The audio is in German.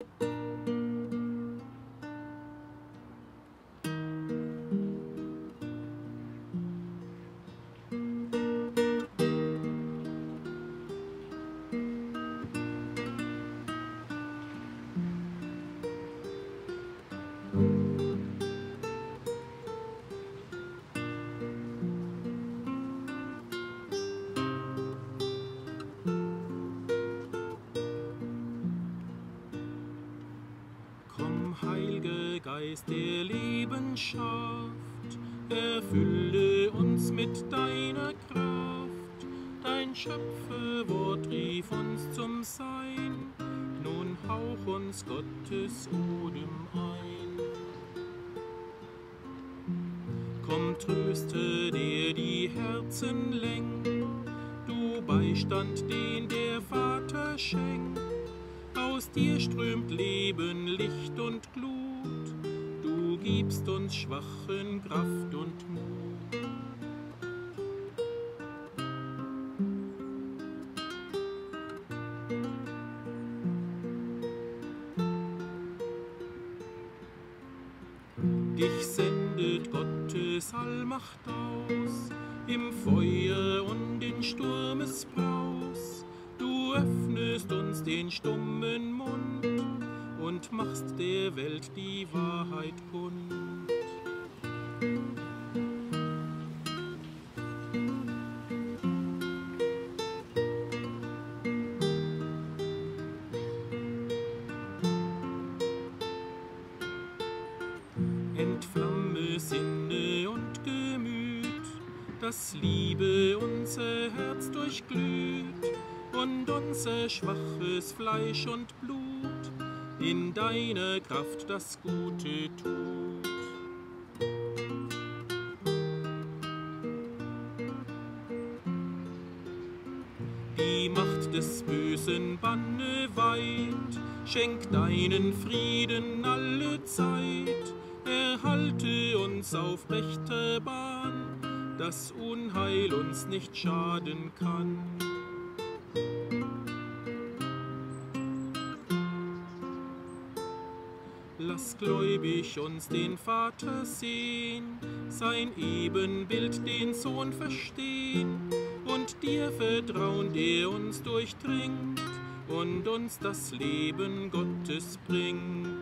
Komm, Geist, der Leben schafft, erfülle uns mit deiner Kraft. Dein Schöpfewort rief uns zum Sein, nun hauch uns Gottes Odem ein. Komm, tröste, der die Herzen lenkt, du Beistand, den der Vater schenkt. Aus dir strömt Leben, Licht und Glut, gibst uns Schwachen Kraft und Mut. Dich sendet Gottes Allmacht aus, im Feuer und in Sturmesbraus. Du öffnest uns den stummen Mund und machst der Welt die Wahrheit kund. Entflamme Sinne und Gemüt, dass Liebe unser Herz durchglüht und unser schwaches Fleisch und Blut in deiner Kraft das Gute tut. Die Macht des Bösen banne weit, schenk deinen Frieden alle Zeit, erhalte uns auf rechter Bahn, dass Unheil uns nicht schaden kann. Lass gläubig uns den Vater sehen, sein Ebenbild den Sohn verstehen und dir vertrauen, der uns durchdringt und uns das Leben Gottes bringt.